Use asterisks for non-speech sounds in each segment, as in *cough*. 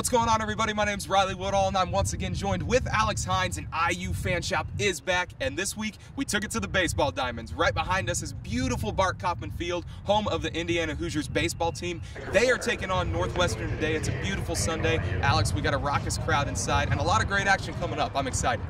What's going on, everybody? My name is Riley Woodall, and I'm once again joined with Alex Hynes, and IU Fan Shop is back. And this week, we took it to the baseball diamonds. Right behind us is beautiful Bart Kaufman Field, home of the Indiana Hoosiers baseball team. They are taking on Northwestern today. It's a beautiful Sunday. Alex, we got a raucous crowd inside, and a lot of great action coming up. I'm excited.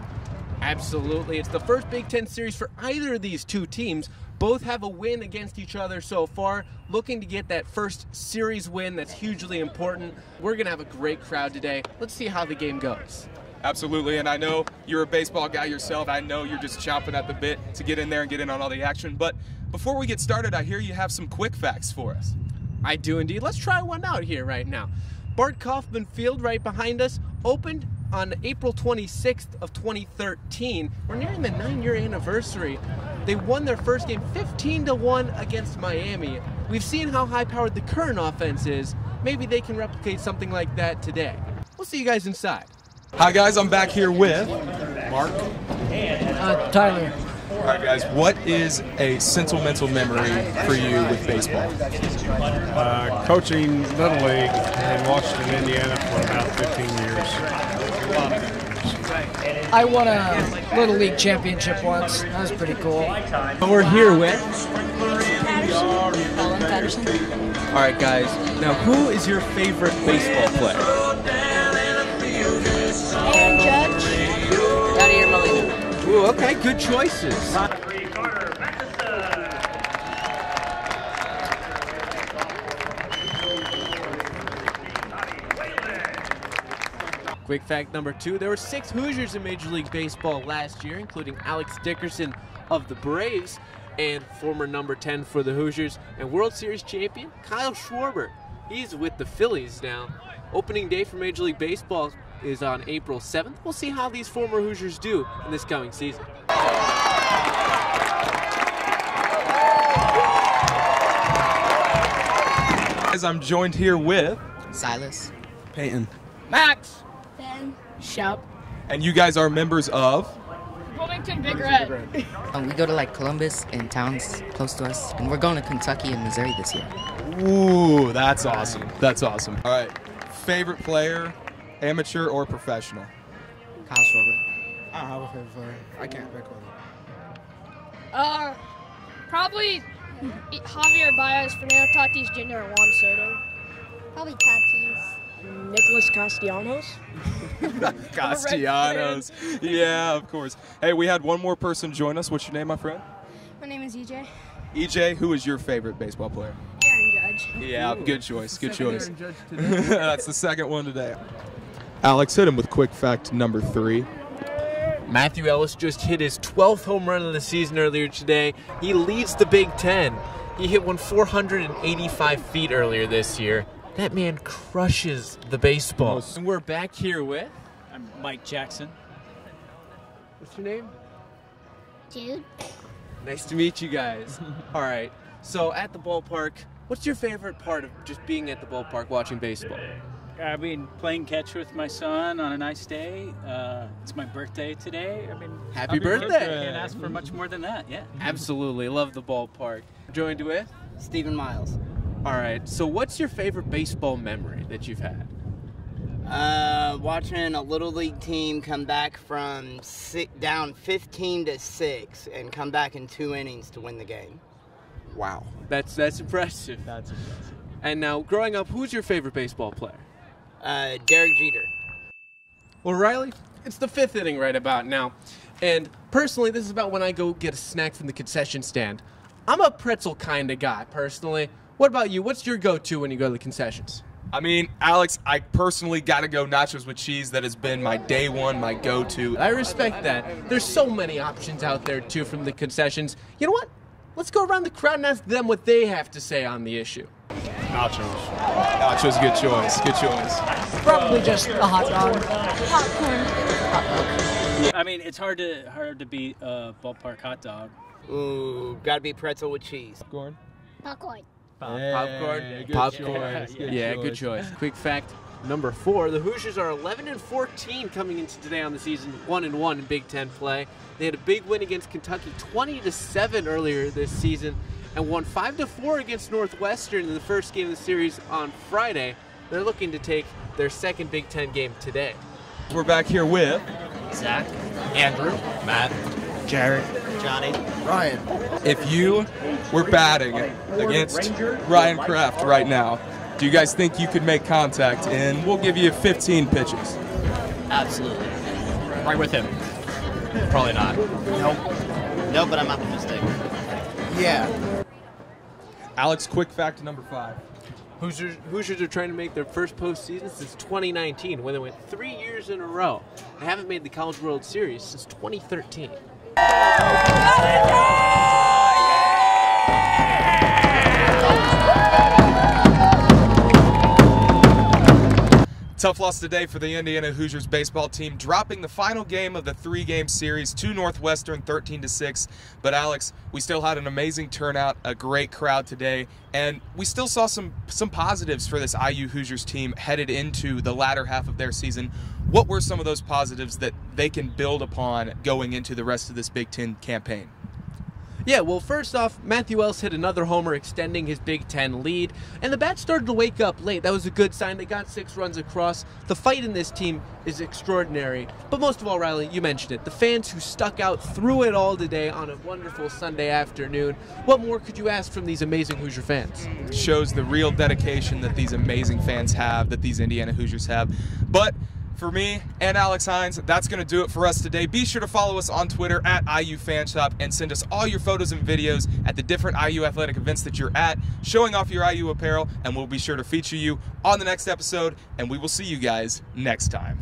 Absolutely. It's the first Big Ten series for either of these two teams. Both have a win against each other so far, looking to get that first series win that's hugely important. We're going to have a great crowd today. Let's see how the game goes. Absolutely, and I know you're a baseball guy yourself. I know you're just chomping at the bit to get in there and get in on all the action. But before we get started, I hear you have some quick facts for us. I do indeed. Let's try one out here right now. Bart Kaufman Field right behind us opened on April 26th of 2013. We're nearing the nine-year anniversary. They won their first game 15 to 1 against Miami. We've seen how high-powered the current offense is. Maybe they can replicate something like that today. We'll see you guys inside. Hi guys, I'm back here with Mark. Uh, Tyler. All right guys, what is a sentimental memory for you with baseball? uh, coaching Little League in Washington, Indiana for about 15 years. I won a Little League championship once. That was pretty cool. But we're here with. Colin Patterson. All right, guys. Now, who is your favorite baseball player? Aaron Judge. Yadier Molina. Ooh, okay, good choices. Quick fact number two there were six Hoosiers in Major League Baseball last year, including Alex Dickerson of the Braves and former number 10 for the Hoosiers and World Series champion Kyle Schwarber. He's with the Phillies now. Opening day for Major League Baseball is on April 7th. We'll see how these former Hoosiers do in this coming season. As I'm joined here with, Silas. Peyton. Max. Ben. Shout. and you guys are members of. Wilmington Big Red. Um, we go to like Columbus and towns close to us, and we're going to Kentucky and Missouri this year. Ooh, that's awesome. That's awesome. All right, favorite player, amateur or professional? Kyle Schwarber. I don't have a favorite player. I can't pick one. Uh, probably Javier Baez, Fernando Tatis Jr., or Juan Soto. Probably Tatis. Nicholas Castellanos. *laughs* Castellanos. Yeah, of course. Hey, we had one more person join us. What's your name, my friend? My name is EJ. EJ, who is your favorite baseball player? Aaron Judge. Yeah, good choice. Good choice. *laughs* That's the second one today. Alex hit him with quick fact number three. Matthew Ellis just hit his 12th home run of the season earlier today. He leads the Big Ten. He hit one 485 feet earlier this year. That man crushes the baseball. And we're back here with. I'm Mike Jackson. What's your name? Jude. Nice to meet you guys. *laughs* All right. So at the ballpark, what's your favorite part of just being at the ballpark watching baseball? I mean, playing catch with my son on a nice day. Uh, it's my birthday today. I mean, Happy birthday. I can't ask for much more than that. Yeah. Absolutely. Love the ballpark. Joined with? Stephen Miles. All right. So what's your favorite baseball memory that you've had? Uh, watching a little league team come back from six, down 15 to six and come back in two innings to win the game. Wow. That's that's impressive. That's impressive. And now, growing up, who's your favorite baseball player? Uh, Derek Jeter. Well, Riley, it's the fifth inning right about now. And personally, this is about when I go get a snack from the concession stand. I'm a pretzel kind of guy, personally. What about you? What's your go to when you go to the concessions? I mean, Alex, I personally got to go nachos with cheese. That has been my day one, my go to. I respect that. There's so many options out there, too, from the concessions. You know what? Let's go around the crowd and ask them what they have to say on the issue. Nachos. Nachos, good choice. Good choice. Probably just a hot dog. Hot corn. I mean, it's hard to hard to beat a ballpark hot dog. Ooh, gotta be pretzel with cheese. Popcorn. Popcorn. Popcorn. good popcorn. choice, *laughs* good yeah, good choice. choice. Quick fact number four: the Hoosiers are 11 and 14 coming into today on the season, one and one in Big Ten play. They had a big win against Kentucky, 20 to seven earlier this season, and won five to four against Northwestern in the first game of the series on Friday. They're looking to take their second Big Ten game today. We're back here with Zach, Andrew, Matt, Jared, Johnny, Ryan. if you were batting against Ryan Kraft right now, do you guys think you could make contact? And we'll give you 15 pitches. absolutely. Right with him. Probably not. Nope. No, but I'm optimistic. Yeah. Alex, quick fact number five. Hoosiers, Hoosiers are trying to make their first postseason since 2019, when they went three years in a row. They haven't made the College World Series since 2013. Tough loss today for the Indiana Hoosiers baseball team, dropping the final game of the three-game series to Northwestern 13 to 6. But Alex, we still had an amazing turnout, a great crowd today, and we still saw some some positives for this IU Hoosiers team headed into the latter half of their season. What were some of those positives that they can build upon going into the rest of this Big Ten campaign? Yeah, well, first off, Matthew Ellis hit another homer, extending his Big Ten lead, and the Bats started to wake up late. That was a good sign. They got six runs across. The fight in this team is extraordinary. But most of all, Riley, you mentioned it. The fans who stuck out through it all today on a wonderful Sunday afternoon. What more could you ask from these amazing Hoosier fans? shows the real dedication that these amazing fans have, that these Indiana Hoosiers have. But for me and Alex Hynes, that's going to do it for us today. Be sure to follow us on Twitter at IU Fanshop and send us all your photos and videos at the different IU athletic events that you're at, showing off your IU apparel, and we'll be sure to feature you on the next episode. And we will see you guys next time.